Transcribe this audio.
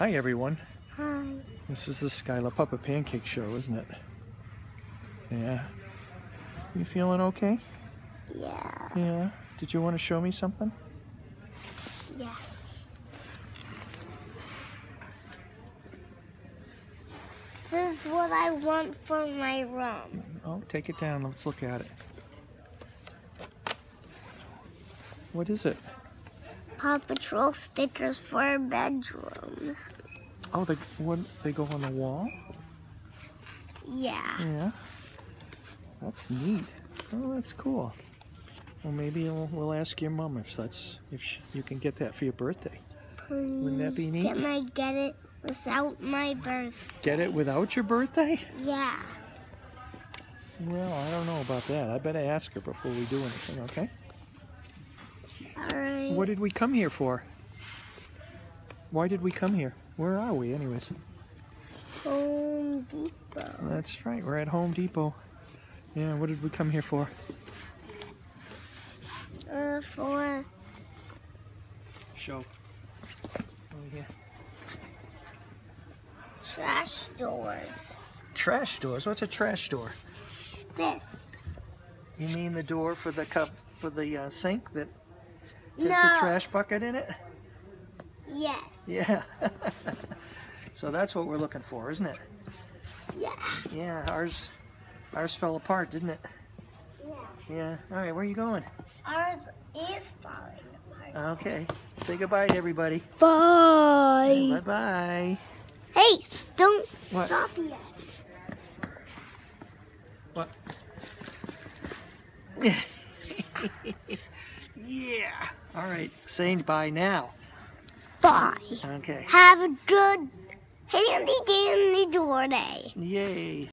Hi everyone. Hi. This is the Skyler Papa Pancake Show, isn't it? Yeah. You feeling okay? Yeah. Yeah. Did you want to show me something? Yeah. This is what I want for my room. Oh, take it down. Let's look at it. What is it? Paw Patrol stickers for bedrooms. Oh, they what? They go on the wall. Yeah. Yeah. That's neat. Oh, that's cool. Well, maybe we'll, we'll ask your mom if that's if sh you can get that for your birthday. Please. Wouldn't that be neat? Can I get it without my birth? Get it without your birthday? Yeah. Well, I don't know about that. I better ask her before we do anything. Okay. All right. What did we come here for? Why did we come here? Where are we, anyways? Home Depot. That's right, we're at Home Depot. Yeah, what did we come here for? Uh, for Show. Oh, yeah. trash doors. Trash doors. What's a trash door? This. You mean the door for the cup for the uh, sink that has no. a trash bucket in it? Yes. Yeah. so that's what we're looking for, isn't it? Yeah. Yeah, ours ours fell apart, didn't it? Yeah. Yeah. All right, where are you going? Ours is falling apart. Okay. Say goodbye to everybody. Bye. Bye bye. Hey, don't What? stop yet. What? yeah. All right. Saying bye now. Bye. Okay. Have a good handy dandy door day. Yay.